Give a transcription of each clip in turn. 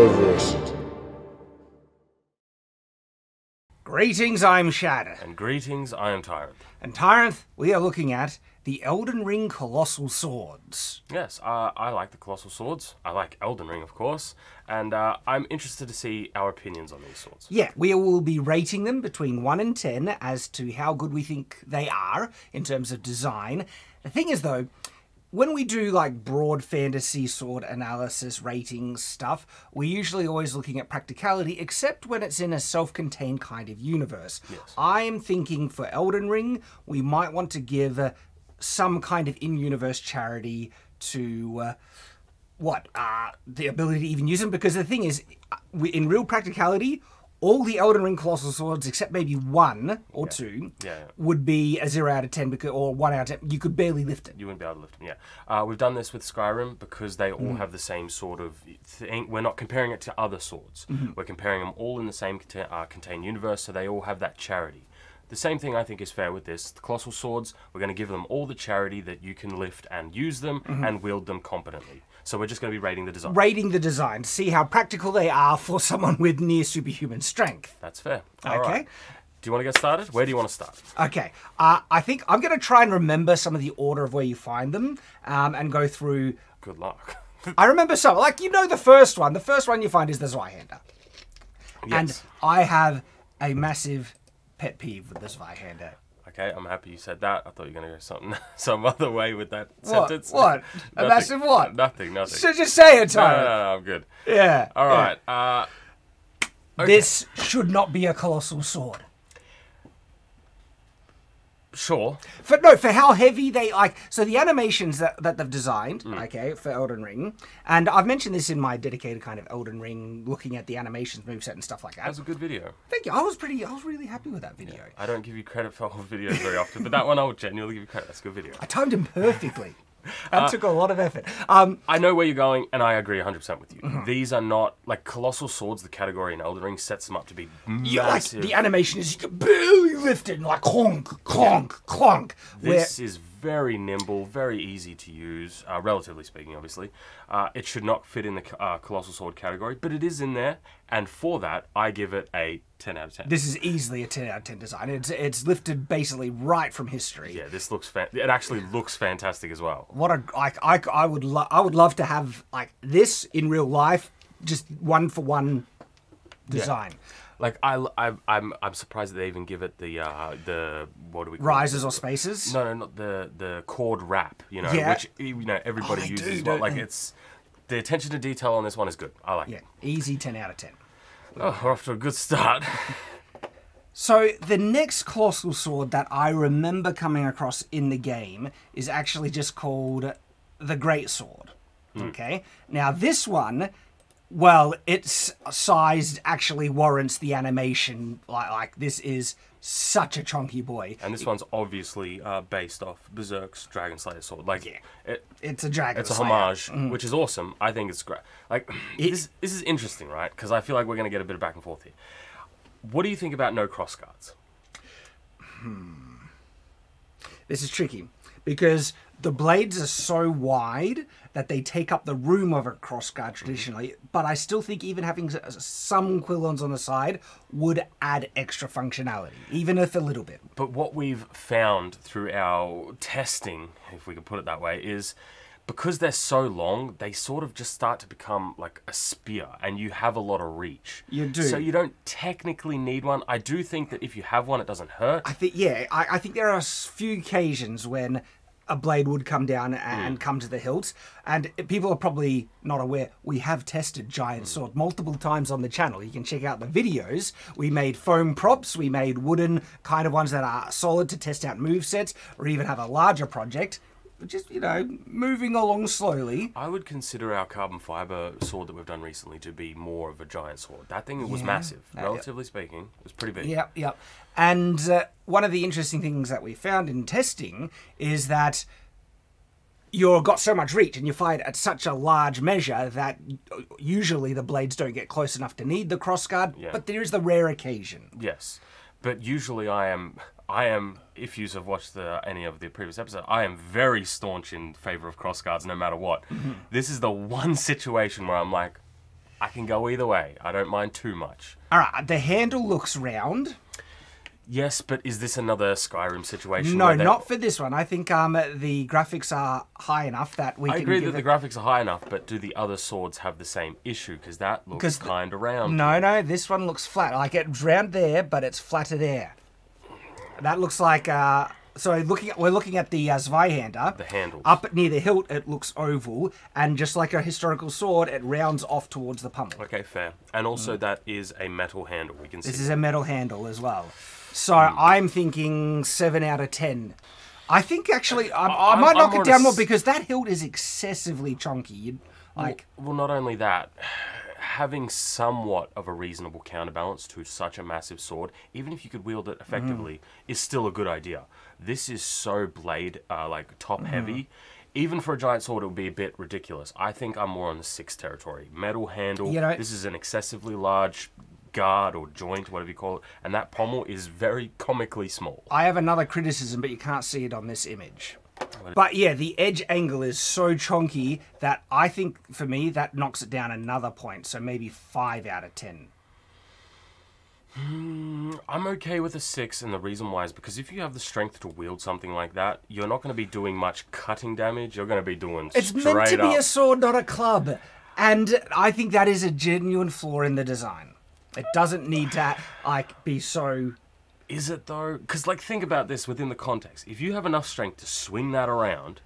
Diversity. Greetings, I'm Shadow. And greetings, I am Tyranth. And Tyranth, we are looking at the Elden Ring Colossal Swords. Yes, uh, I like the Colossal Swords. I like Elden Ring, of course. And uh, I'm interested to see our opinions on these swords. Yeah, we will be rating them between 1 and 10 as to how good we think they are in terms of design. The thing is, though, when we do like broad fantasy sword analysis ratings stuff, we're usually always looking at practicality, except when it's in a self contained kind of universe. Yes. I'm thinking for Elden Ring, we might want to give uh, some kind of in universe charity to. Uh, what uh, the ability to even use them because the thing is uh, in real practicality all the Elden Ring Colossal Swords, except maybe one or two, Yeah, yeah. would be a zero out of ten because, or one out of ten. You could barely lift it. You wouldn't be able to lift them, yeah. Uh, we've done this with Skyrim because they Mm. all have the same sort of thing. We're not comparing it to other swords. Mm-hmm. We're comparing them all in the same contain- uh, contained universe, so they all have that charity. The same thing I think is fair with this. The Colossal Swords, we're going to give them all the charity that you can lift and use them Mm-hmm. and wield them competently. So we're just going to be rating the design. Rating the design, see how practical they are for someone with near superhuman strength. That's fair. All Okay. right. Do you want to get started? Where do you want to start? Okay, uh, I think I'm going to try and remember some of the order of where you find them um, and go through. Good luck. I remember some, like you know, the first one. The first one you find is the Zweihander. And. I have a massive pet peeve with the Zweihander. Okay, I'm happy you said that. I thought you were going to go something, some other way with that What? sentence. What? A massive what? Nothing, nothing. So just say it, no, no, no, no, I'm good. Yeah. All right. yeah. Uh, okay. This should not be a colossal sword. Sure. For no, for how heavy they like. So the animations that, that they've designed, Hmm. okay, for Elden Ring, and I've mentioned this in my dedicated kind of Elden Ring, looking at the animations, moveset, and stuff like that. That was a good video. Thank you. I was pretty. I was really happy with that video. I don't give you credit for old videos very often, but that one I'll genuinely give you credit. That's a good video. I timed him perfectly. Uh, That took a lot of effort. Um, I know where you're going, and I agree 100% with you. Mm-hmm. These are not like colossal swords. The category in Elden Ring sets them up to be you, like massive. the animation is you can barely lift it, and like clonk, clonk, clonk. This is very nimble, very easy to use, uh, relatively speaking, obviously. Uh, it should not fit in the uh, Colossal Sword category, but it is in there, and for that, I give it a 10 out of 10. this is easily a ten out of ten design. It's it's lifted basically right from history. yeah, this looks fan- it actually looks fantastic as well. What a like I, I would lo- I would love to have like this in real life, just one for one design. Like I, I, I'm, I'm surprised that they even give it the, uh, the what do we call Rises it? or spaces. No, no, not the the cord wrap. You know, Yeah. which you know everybody Oh, uses. do, well. Like it's the attention to detail on this one is good. I like Yeah, it. easy ten out of ten. Oh, we're off to a good start. So the next colossal sword that I remember coming across in the game is actually just called the Great Sword. Okay. Now this one, well, its size actually warrants the animation. Like, like this is such a chunky boy. And this one's obviously uh, based off Berserk's Dragon Slayer sword. Like, Yeah. it, It's a dragon. it's a homage, which is awesome. I think it's great. Like, this, this is interesting, right? Because I feel like we're going to get a bit of back and forth here. What do you think about no cross guards? This is tricky because the blades are so wide that they take up the room of a crossguard traditionally. But I still think even having some quillons on the side would add extra functionality, even if a little bit. But what we've found through our testing, if we could put it that way, is because they're so long, they sort of just start to become like a spear, and you have a lot of reach. You do. So you don't technically need one. I do think that if you have one, it doesn't hurt. I think yeah, I, I think there are a few occasions when a blade would come down and hmm. come to the hilt, and people are probably not aware. We have tested giant hmm. sword multiple times on the channel. You can check out the videos. We made foam props. We made wooden kind of ones that are solid to test out move sets, or even have a larger project. Just you know, moving along slowly. I would consider our carbon fiber sword that we've done recently to be more of a giant sword. That thing was Yeah. massive, Uh, relatively speaking. It was pretty big. Yep, yep. And uh, one of the interesting things that we found in testing is that you've got so much reach and you fire it at such a large measure that usually the blades don't get close enough to need the crossguard, Yeah. but there is the rare occasion. Yes, but usually I am. I am. If you have watched the, any of the previous episodes, I am very staunch in favor of crossguards, no matter what. This is the one situation where I'm like, I can go either way. I don't mind too much. All right, the handle looks round. Yes, but is this another Skyrim situation? No, they- not for this one. I think um, the graphics are high enough that we I can agree that it... the graphics are high enough, but do the other swords have the same issue? Because that looks kind of round. No, no, this one looks flat. Like it's round there, but it's flatter there. That looks like. Uh, so looking, at, we're looking at the uh, Zweihander. The handle. Up near the hilt, it looks oval, and just like a historical sword, it rounds off towards the pommel. Okay, fair. And also, that is a metal handle. We can see. Mm. This is a metal handle as well. So Hmm. I'm thinking seven out of ten. I think actually I, I I'm- might I'm knock it down more because that hilt is excessively chunky. You'd, like well, not only that, having somewhat of a reasonable counterbalance to such a massive sword, even if you could wield it effectively, is still a good idea. This is so blade, uh, like top heavy. Even for a giant sword, it would be a bit ridiculous. I think I'm more on the six territory. Metal handle. You know- this is an excessively large guard or joint, whatever you call it, and that pommel is very comically small. I have another criticism, but you can't see it on this image. But yeah, the edge angle is so chonky that I think for me that knocks it down another point. So maybe five out of ten. Hmm, I'm okay with a six, and the reason why is because if you have the strength to wield something like that, you're not going to be doing much cutting damage. You're going to be doing It's meant to up. be a sword, not a club, and I think that is a genuine flaw in the design. It doesn't need to like be so. Is it though? Because like think about this within the context. If you have enough strength to swing that around,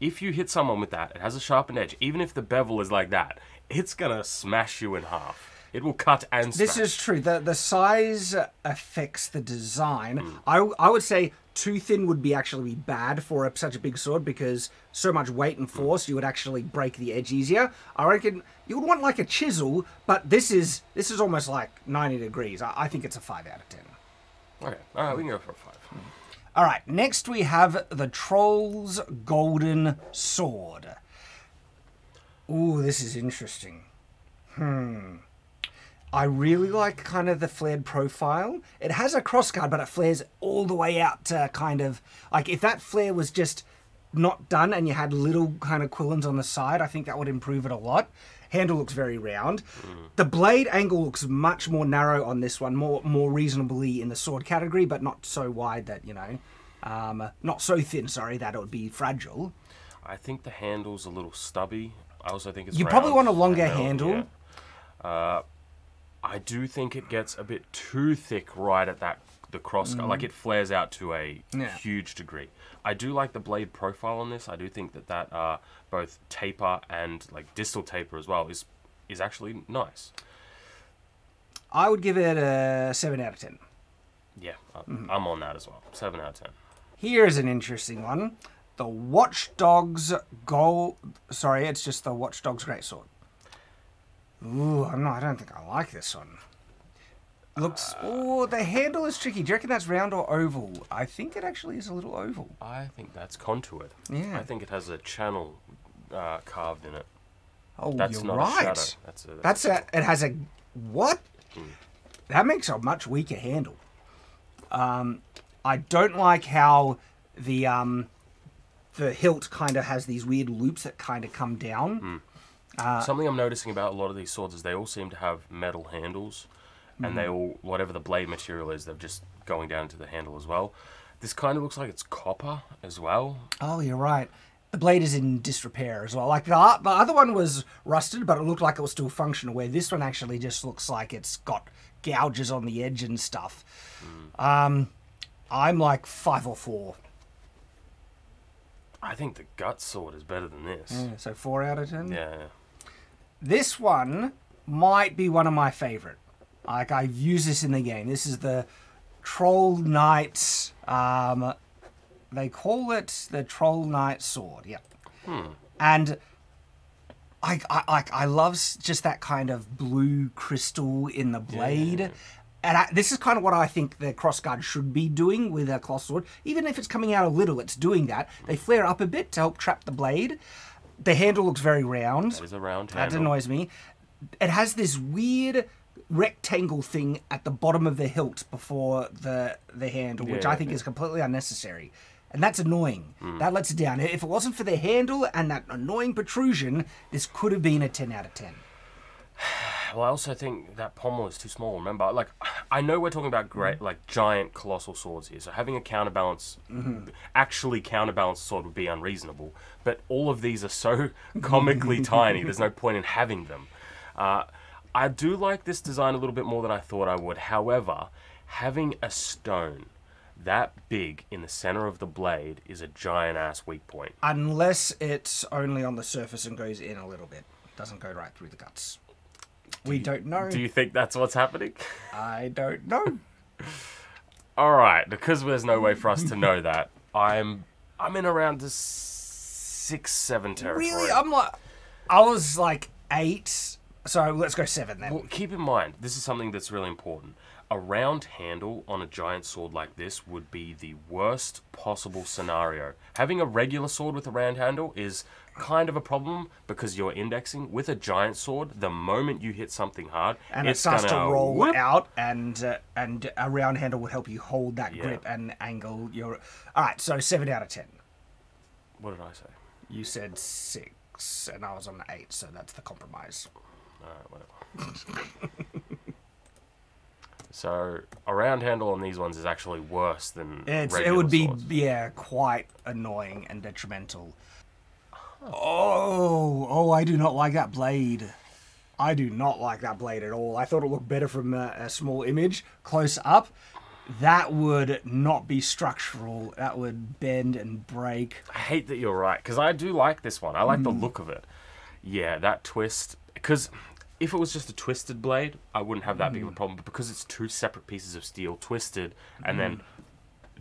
if you hit someone with that, it has a sharpened edge. Even if the bevel is like that, it's gonna smash you in half. It will cut and smash. This is true. The the size affects the design. Hmm. I I would say too thin would be actually be bad for a, such a big sword because so much weight and force you would actually break the edge easier. I reckon you would want like a chisel, but this is this is almost like ninety degrees. I, I think it's a five out of ten. Okay. All right, we can go for a five. All right, next we have the Troll's Golden Sword. Ooh, this is interesting. Hmm. I really like kind of the flared profile. It has a crossguard, but it flares all the way out to kind of like if that flare was just not done and you had little kind of quillons on the side, I think that would improve it a lot. Handle looks very round. The blade angle looks much more narrow on this one, more more reasonably in the sword category, but not so wide that you know, um, not so thin. Sorry, that it would be fragile. I think the handle's a little stubby. I also think it's You probably want a longer and handle. yeah. Uh, I do think it gets a bit too thick right at that the cross guard. Like it flares out to a Mm. Yeah. huge degree. I do like the blade profile on this. I do think that that uh, both taper and like distal taper as well is is actually nice. I would give it a seven out of ten. Yeah, I- Mm-hmm. I'm on that as well. Seven out of ten. Here's an interesting one. The Watchdog's Gold. Sorry, it's just the Watchdog's Greatsword. Ooh, I'm not. I don't think I like this one. Looks. oh, the handle is tricky. Do you reckon that's round or oval? I think it actually is a little oval. I think that's contoured. Yeah. I think it has a channel uh, carved in it. Oh, That's you're not right. a. That's a, That's a. It has a what? That makes a much weaker handle. Um, I don't like how the um, the hilt kind of has these weird loops that kind of come down. Something I'm noticing about a lot of these swords is they all seem to have metal handles, and Mm-hmm. they all whatever the blade material is, they're just going down to the handle as well. This kind of looks like it's copper as well. Oh, you're right. The blade is in disrepair as well. Like the, the other one was rusted, but it looked like it was still functional. Where this one actually just looks like it's got gouges on the edge and stuff. Um, I'm like five or four. I think the gut sword is better than this. Yeah, so four out of ten. Yeah. This one might be one of my favorite. Like I've used this in the game. This is the Troll Knights. Um, they call it the Troll Knight sword. Yep. Hmm. And I, I like I love just that kind of blue crystal in the blade. And I, this is kind of what I think the crossguard should be doing with a cloth sword. Even if it's coming out a little, it's doing that. They flare up a bit to help trap the blade. The handle looks very round. That is a round handle. That annoys me. It has this weird rectangle thing at the bottom of the hilt before the the handle, which I think yeah. is completely unnecessary. And that's annoying. Hmm. That lets it down. If it wasn't for the handle and that annoying protrusion, this could have been a 10 out of 10. well, I also think that pommel is too small. Remember, like, I know we're talking about great, like, giant, colossal swords here. So having a counterbalance, actually counterbalance sword would be unreasonable. But all of these are so comically tiny. There's no point in having them. Uh, I do like this design a little bit more than I thought I would. However, having a stone that big in the center of the blade is a giant ass weak point. Unless it's only on the surface and goes in a little bit. Doesn't go right through the guts. we don't know. Do you think that's what's happening? I don't know. All right, because there's no way for us to know that. I'm I'm in around the six seven territory. really? I'm like, I was like eight. So let's go seven then. Well, keep in mind, this is something that's really important. A round handle on a giant sword like this would be the worst possible scenario. Having a regular sword with a round handle is kind of a problem because you're indexing. With a giant sword, the moment you hit something hard, and it starts to roll whoop. out, and uh, and a round handle would help you hold that Yeah. grip and angle your. All right, so seven out of ten. What did I say? You said six, and I was on eight, so that's the compromise. Alright, whatever. so a round handle on these ones is actually worse than It's, it would be swords. yeah quite annoying and detrimental. Oh, oh! I do not like that blade. I do not like that blade at all. I thought it looked better from a, a small image, close up. That would not be structural. That would bend and break. I hate that you're right because I do like this one. I like Hmm. the look of it. Yeah, that twist. Because if it was just a twisted blade, I wouldn't have that big Hmm. of a problem. But because it's two separate pieces of steel twisted and then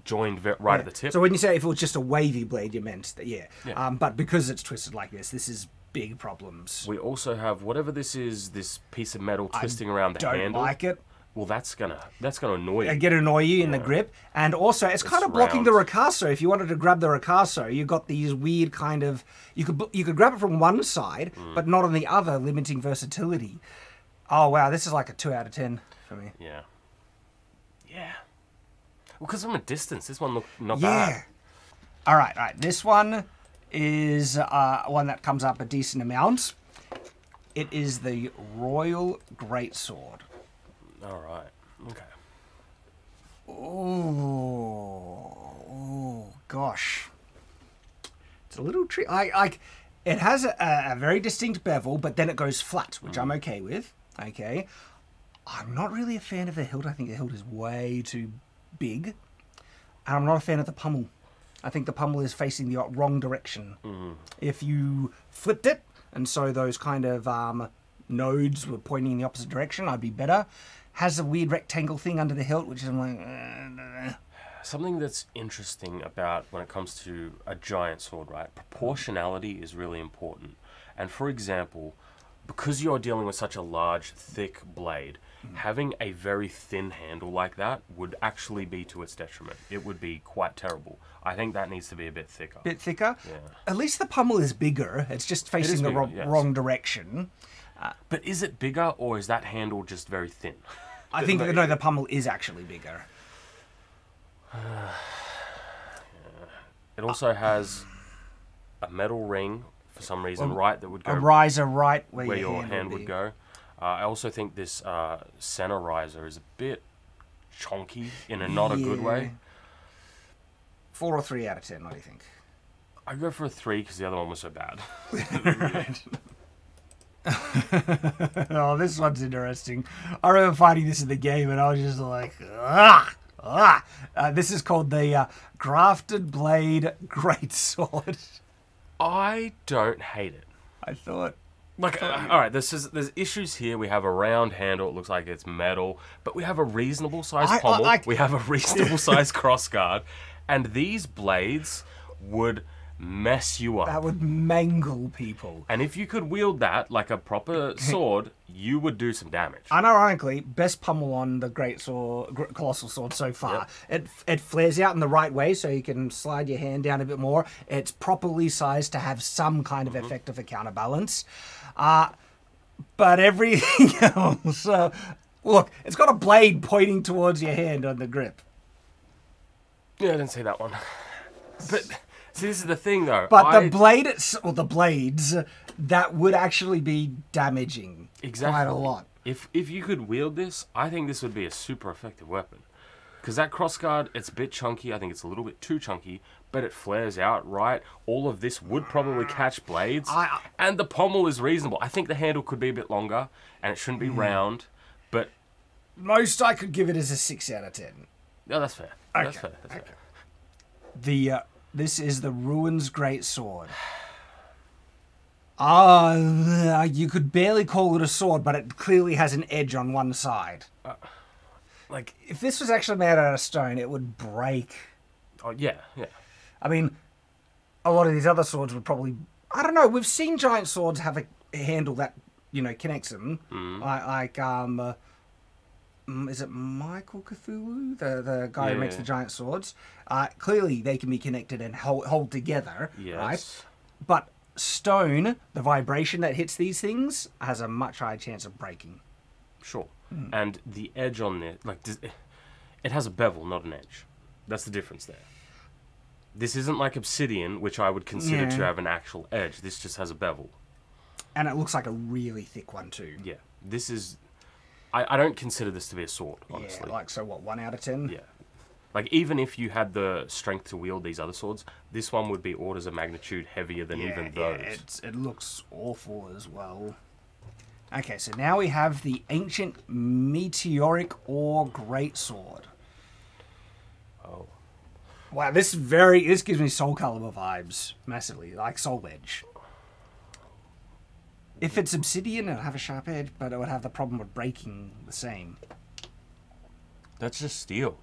joined right at the tip. So when you say if it was just a wavy blade, you meant that, yeah. Yeah. Um, but because it's twisted like this, this is big problems. we also have whatever this is, this piece of metal twisting around the Don't handle. like it. Well, that's gonna that's gonna annoy you. It get annoy you in the grip, and also it's kind of blocking the ricasso. If you wanted to grab the ricasso, you got these weird kind of you could you could grab it from one side, Mm. but not on the other, limiting versatility. Oh wow, this is like a two out of ten for me. Yeah. Yeah. Well, because from a distance, this one looked not bad. Yeah. bad. All right, all right. This one is uh, one that comes up a decent amount. It is the Royal Greatsword. All right. Okay. Oh, oh gosh. It's a little tricky. I like it has a, a very distinct bevel, but then it goes flat, which I'm okay with. Okay. I'm not really a fan of the hilt. I think the hilt is way too big. And I'm not a fan of the pummel. I think the pummel is facing the wrong direction. If you flipped it, and so those kind of um, nodes were pointing in the opposite direction, I'd be better. Has a weird rectangle thing under the hilt, which is I'm like, uh, Something that's interesting about when it comes to a giant sword, right? Proportionality is really important. And for example, because you're dealing with such a large, thick blade, having a very thin handle like that would actually be to its detriment. It would be quite terrible. I think that needs to be a bit thicker. bit thicker. Yeah. At least the pummel is bigger. It's just facing the bigger, wrong, yes. wrong direction. But is it bigger or is that handle just very thin? I think no, the pummel is actually bigger. It also has a metal ring for some reason, right, that would go A riser right where, where your, your hand, hand would would go. Uh, I also think this uh, center riser is a bit chonky in a not a good way. Four or three out of ten. What do you think? I go for a three because the other one was so bad. oh, this one's interesting. I remember finding this in the game, and I was just like, ah, ah. Uh, this is called the uh, Grafted Blade Greatsword. I don't hate it. I thought. Like, uh, all right, this is there's issues here. We have a round handle; it looks like it's metal, but we have a reasonable size I- I pommel. we have a reasonable size crossguard, and these blades would mess you up. That would mangle people. And if you could wield that like a proper sword, you would do some damage. Unironically, best pummel on the great sword, colossal sword so far. It it flares out in the right way, so you can slide your hand down a bit more. It's properly sized to have some kind of effect of a counterbalance. Uh, but everything else, uh, look, it's got a blade pointing towards your hand on the grip. Yeah, I didn't see that one. But see, this is the thing, though. But I, the blade, or the blades, that would actually be damaging exactly. quite a lot. If if you could wield this, I think this would be a super effective weapon. Because that crossguard, it's a bit chunky. I think it's a little bit too chunky, but it flares out right. All of this would probably catch blades, I- and the pommel is reasonable. I think the handle could be a bit longer, and it shouldn't be Hmm. round. But Most I could give it is a six out of ten. no, that's fair. That's fair. That's fair. The uh, this is the ruins great sword. Ah, you could barely call it a sword, but it clearly has an edge on one side. Like, If this was actually made out of stone, it would break. oh yeah, yeah. I mean, a lot of these other swords would probably. I don't know. We've seen giant swords have a handle that you know connects them, like, like um, uh, mm, is it Michael Cthulhu, the the guy who makes the giant swords? Uh, clearly, they can be connected and hold, hold together, right? Yes. But stone, the vibration that hits these things has a much higher chance of breaking. Sure. Hmm. And the edge on there, like, it has a bevel, not an edge. That's the difference there. This isn't like obsidian, which I would consider to have an actual edge. This just has a bevel. And it looks like a really thick one too. Yeah. This is. I, I don't consider this to be a sword, honestly. Yeah, like so. What one out of ten? Yeah. Like, even if you had the strength to wield these other swords, this one would be orders of magnitude heavier than even those. it's, it looks awful as well. Okay, so now we have the ancient meteoric ore greatsword. Oh. Wow, this very this gives me Soul Calibur vibes massively, like Soul Edge. If it's obsidian, it'll have a sharp edge, but it would have the problem of breaking the same. That's just steel.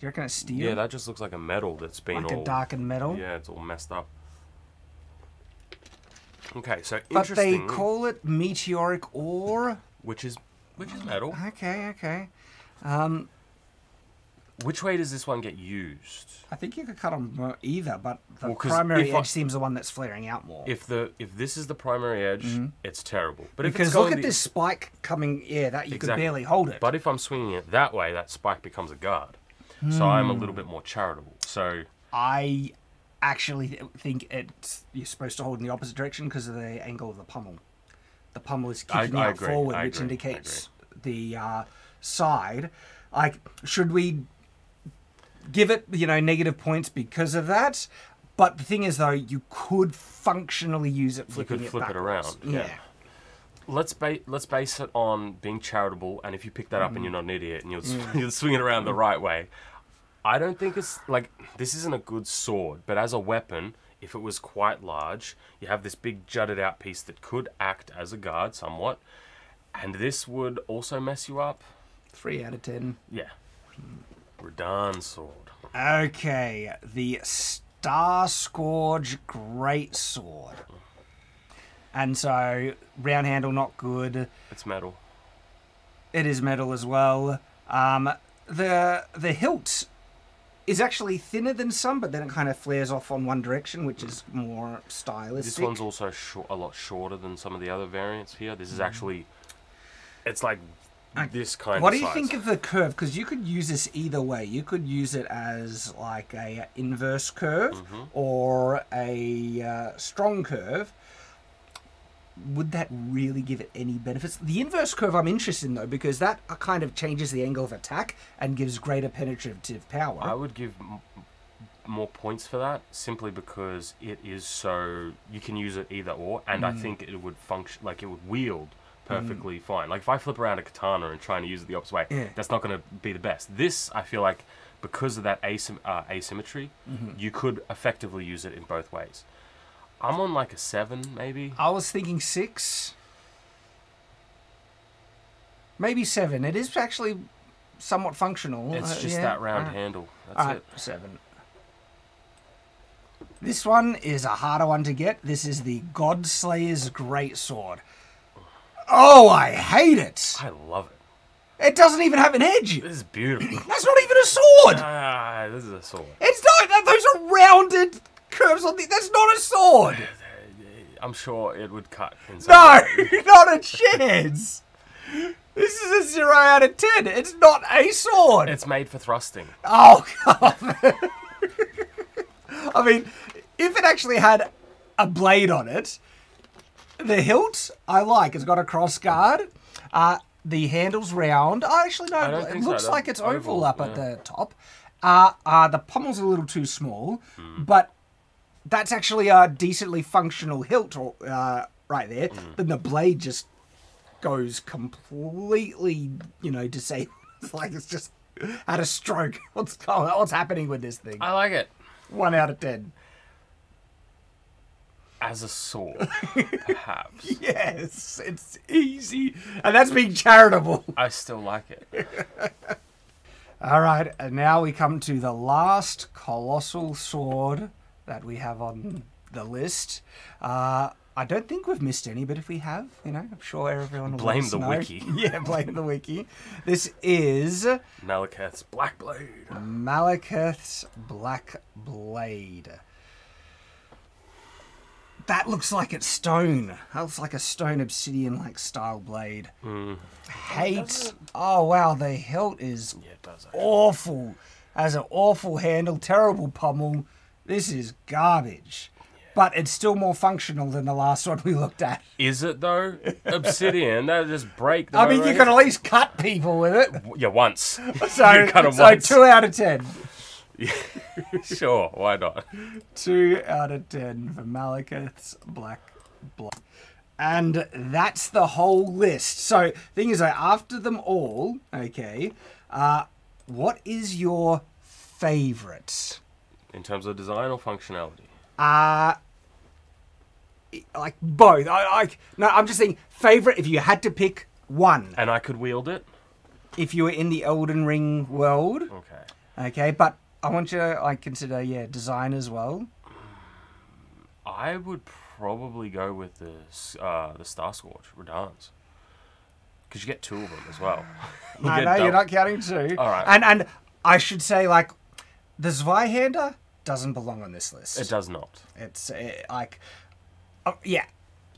You reckon it's steel? Yeah, that just looks like a metal that's been like all. a darkened metal. Yeah, it's all messed up. Okay, so But they call it meteoric ore. which is which is metal. Okay, okay. Um, Which way does this one get used? I think you could cut them either, but the Well, primary edge I- seems the one that's flaring out more. If the if this is the primary edge, it's terrible. But if because look at the- this spike coming. Yeah, that you could barely hold it. But if I'm swinging it that way, that spike becomes a guard. So I'm a Hmm. little bit more charitable. So I actually think it's you're supposed to hold in the opposite direction because of the angle of the pommel. The pummel is kicking I out agree, forward, which indicates the uh, side. Like, should we give it, you know, negative points because of that? But the thing is, though, you could functionally use it you could flip it backwards. around. Yeah. Let's ba- let's base it on being charitable, and if you pick that up and mm. you're not an idiot and you'll, mm. sw- you'll swing it around the mm. right way, I don't think it's like this isn't a good sword, but as a weapon, if it was quite large, you have this big jutted out piece that could act as a guard somewhat, and this would also mess you up. Three out of ten. Yeah, hmm. Radahn sword. Okay, the Star Scourge Great Sword. And so, round handle, not good. It's metal. It is metal as well. Um, the the hilt is actually thinner than some, but then it kind of flares off on one direction, which is more stylistic. This one's also short, a lot shorter than some of the other variants here. This is actually, it's like this kind What of do you size. think of the curve? Because you could use this either way. You could use it as like a inverse curve Mm-hmm. or a uh, strong curve. Would that really give it any benefits? The inverse curve I'm interested in though because that uh, kind of changes the angle of attack and gives greater penetrative power. I would give m- more points for that simply because it is so you can use it either or, and Mm. I think it would function like it would wield perfectly fine. Like if I flip around a katana and trying to use it the opposite way, Yeah. that's not going to be the best. This I feel like because of that asym- uh, asymmetry, Mm-hmm. you could effectively use it in both ways. I'm on like a seven, maybe. I was thinking six, maybe seven. It is actually somewhat functional. It's uh, just yeah. that round Alright. handle. That's Alright, it. seven. This one is a harder one to get. This is the Godslayer's Great Sword. Oh, I hate it. I love it. It doesn't even have an edge. This is beautiful. That's not even a sword. ah, this is a sword. It's not. Those are rounded curves on the. That's not a sword. I'm sure it would cut. No, not a chance. This is a zero out of ten. It's not a sword. It's made for thrusting. Oh god. I mean, if it actually had a blade on it, the hilt I like. It's got a cross guard. Uh, the handle's round. Oh, actually, no, don't it think so. looks like it's oval, oval, up at the top. Uh, uh, the pommel's a little too small, Hmm. but that's actually a decently functional hilt or, uh, right there. Hmm. Then the blade just goes completely, you know, disabled. It's like it's just had a stroke. What's going on? What's happening with this thing? I like it One out of ten. As a sword, perhaps. Yes, it's easy. And that's being charitable. I still like it. All right, and now we come to the last colossal sword that we have on the list. Uh, I don't think we've missed any, but if we have, you know, I'm sure everyone will Blame the know. wiki. yeah, blame the wiki. This is Maliketh's Black Blade. Maliketh's Black Blade. That looks like it's stone. That looks like a stone obsidian like style blade. Hmm. Hate. Oh wow, the hilt is Yeah, it does. awful. Has an awful handle, terrible pummel. This is garbage. But it's still more functional than the last one we looked at. Is it though? Obsidian, that just break. The I mean, you can at least cut people with it. Yeah, once. So, you cut 'em so once. two out of ten. sure, why not? Two out of ten for Maliketh's Black Blood. And that's the whole list. So, thing is, after them all, okay, uh, what is your favorite? In terms of design or functionality? Uh, like both. I like no. I'm just saying favorite. If you had to pick one, And I could wield it? if you were in the Elden Ring world, Okay. okay. But I want you to like consider yeah design as well. I would probably go with the uh, the Star Scourge Radahn's. Because you get two of them as well. No, no, you're not counting two. All right. And and I should say like the Zweihander doesn't belong on this list. It does not. It's uh, like, oh, yeah,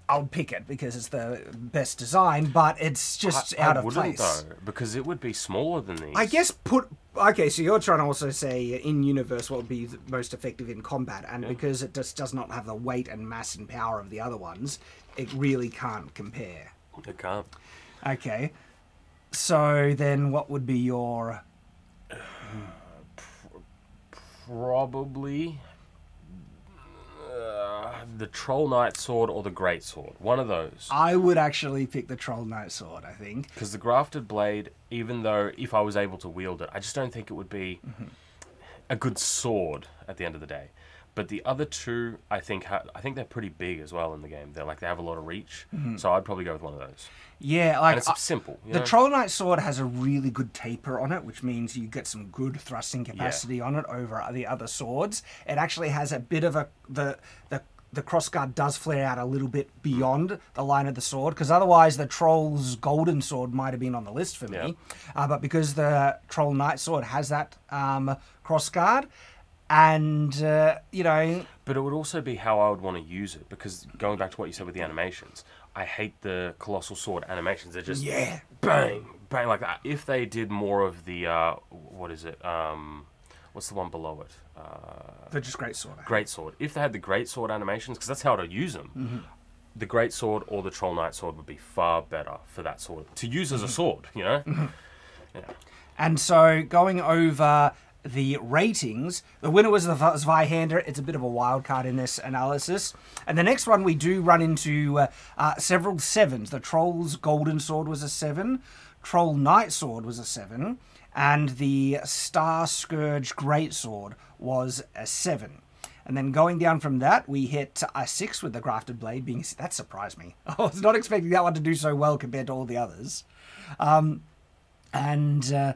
I'll pick it because it's the best design, but it's just I, out I of wouldn't place. though, because it would be smaller than these. I guess put okay. So you're trying to also say in universe what would be the most effective in combat, and because it just does not have the weight and mass and power of the other ones, it really can't compare. it can't. Okay, so then what would be your Probably the Troll Knight sword or the Great Sword. One of those. I would actually pick the Troll Knight sword. I think. Because the grafted blade, even though if I was able to wield it, I just don't think it would be Mm-hmm. a good sword at the end of the day. But the other two, I think, ha- I think they're pretty big as well in the game. They're like they have a lot of reach, so I'd probably go with one of those. Yeah, And like it's I- simple. The know? Troll Knight sword has a really good taper on it, which means you get some good thrusting capacity on it over the other swords. It actually has a bit of a the the the crossguard does flare out a little bit beyond the line of the sword because otherwise the troll's golden sword might have been on the list for me uh, but because the troll knight sword has that um, crossguard and uh, you know But it would also be how I would want to use it because going back to what you said with the animations, I hate the colossal sword animations. They're just Yeah. bang, bang like that. If they did more of the uh, what is it? Um, what's the one below it? Uh, they're just great sword great sword. If they had the great sword animations, because that's how to use them. Mm-hmm. The great sword or the troll knight sword would be far better for that sword to use Mm-hmm. as a sword. You know. Yeah. And so going over the ratings, the winner was the Zweihander. It's a bit of a wild card in this analysis. And the next one we do run into uh, uh, several sevens. The Troll's Golden Sword was a seven, Troll Knight Sword was a seven, and the Star Scourge Great Sword was a seven. And then going down from that, we hit a six with the Grafted Blade being. That surprised me. I was not expecting that one to do so well compared to all the others. And uh,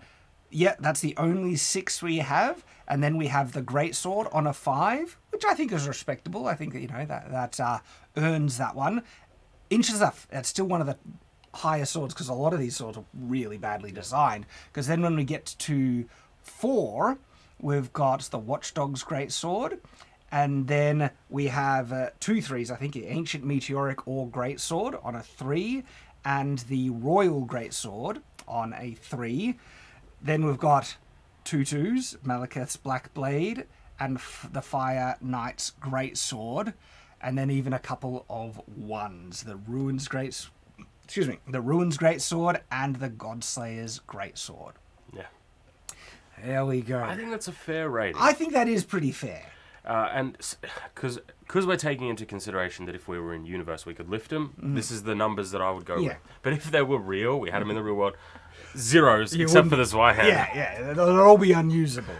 yeah, that's the only six we have. And then we have the Great Sword on a five, which I think is respectable. I think you know that that uh, earns that one. Inches up. That's still one of the higher swords because a lot of these swords are really badly designed. Because then when we get to four, we've got the Watchdog's Great Sword. And then we have uh, two threes, I think, Ancient Meteoric or Great Sword on a three, and the Royal Great Sword on a three. Then we've got two twos, Maliketh's Black Blade, and f- the Fire Knight's Great Sword, and then even a couple of ones, the Ruins Great excuse me, the Ruins Great Sword and the Godslayer's Great Sword. Yeah. There we go. I think that's a fair rating. I think that is pretty fair. Uh, and because because we're taking into consideration that if we were in universe we could lift them, this is the numbers that I would go Mm. Yeah. with. But if they were real, we had them in the real world, zeros You except for wouldn't- the Zweihan. Yeah, yeah, they'll all be unusable.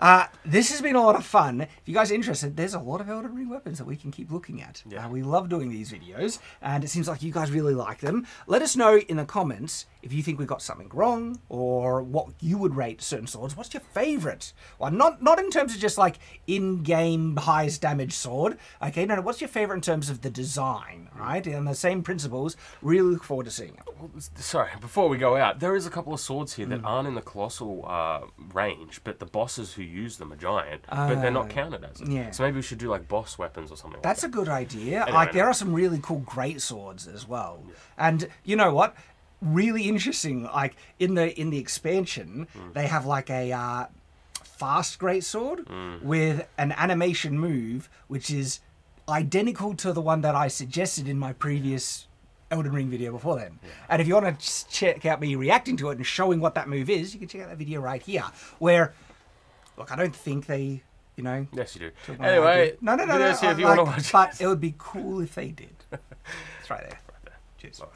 Uh, this has been a lot of fun. If you guys are interested, there's a lot of Elden Ring weapons that we can keep looking at. Yeah. Uh, we love doing these videos, and it seems like you guys really like them. Let us know in the comments if you think we got something wrong or what you would rate certain swords. What's your favorite? Well, not not in terms of just like in-game highest damage sword. Okay, no, no. What's your favorite in terms of the design? Right, and the same principles. Really look forward to seeing it. Well, Sorry, before we go out, there is a couple of swords here that Hmm. aren't in the colossal uh, range, but the bosses who use them are giant, but they're not counted as. it. Ah, yeah. So maybe we should do like boss weapons or something. That's like a good idea. Anyway, like there are some really cool great swords as well. And you know what? Really interesting. Like in the in the expansion, they have like a uh, fast great sword with an animation move which is identical to the one that I suggested in my previous Elden Ring video before then. And if you want to check out me reacting to it and showing what that move is, you can check out that video right here. Where, look, I don't think they, you know. Yes, you do. Anyway, no, no, no, no. if you want to watch. But it would be cool if they did. It's right there. Cheers. Bye.